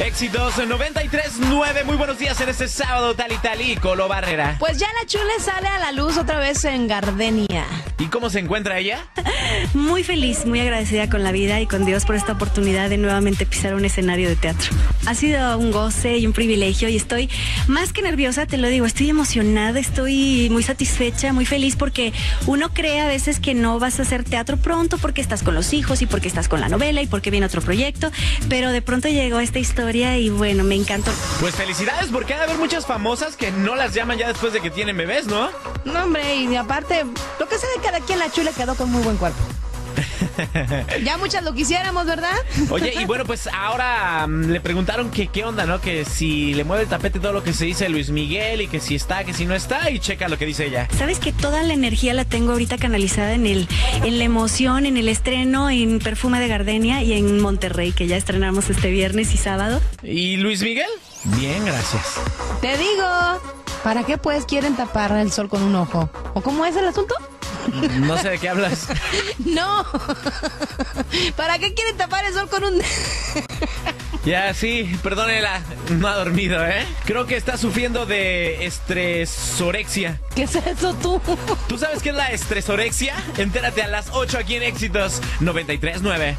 Éxitos 93.9. Muy buenos días en este sábado, tal y tal y Colo Barrera. Pues ya la chule sale a la luz otra vez en Gardenia. ¿Y cómo se encuentra ella? Muy feliz, muy agradecida con la vida y con Dios por esta oportunidad de nuevamente pisar un escenario de teatro. Ha sido un goce y un privilegio y estoy más que nerviosa, te lo digo, estoy emocionada, estoy muy satisfecha, muy feliz porque uno cree a veces que no vas a hacer teatro pronto porque estás con los hijos y porque estás con la novela y porque viene otro proyecto, pero de pronto llegó esta historia y bueno, me encantó. Pues felicidades porque ha de haber muchas famosas que no las llaman ya después de que tienen bebés, ¿no? No, hombre, y aparte, lo que sea de cada quien, la chule quedó con muy buen cuerpo. ya muchas lo quisiéramos, ¿verdad? Oye, y bueno, pues ahora mm, le preguntaron que qué onda, ¿no? Que si le mueve el tapete todo lo que se dice Luis Miguel y que si está, que si no está, y checa lo que dice ella. Sabes que toda la energía la tengo ahorita canalizada en el, en la emoción, en el estreno, en Perfume de Gardenia y en Monterrey, que ya estrenamos este viernes y sábado. ¿Y Luis Miguel? Bien, gracias. Te digo, ¿para qué pues quieren tapar el sol con un ojo? ¿O cómo es el asunto? No sé de qué hablas. No. ¿Para qué quieren tapar el sol con un... Ya, sí, perdónela, no ha dormido, ¿eh? Creo que está sufriendo de estresorexia. ¿Qué es eso tú? ¿Tú sabes qué es la estresorexia? Entérate a las 8 aquí en Éxitos 93.9.